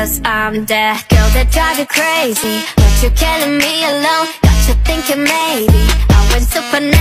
Cause I'm that girl that drive you crazy. But you're killing me alone. Got you thinking maybe. I went supernatural